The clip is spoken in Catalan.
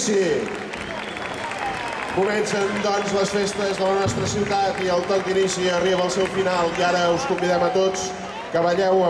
d'inici. Comencen, doncs, les festes de la nostra ciutat i el toc d'inici arriba al seu final i ara us convidem a tots que balleu amb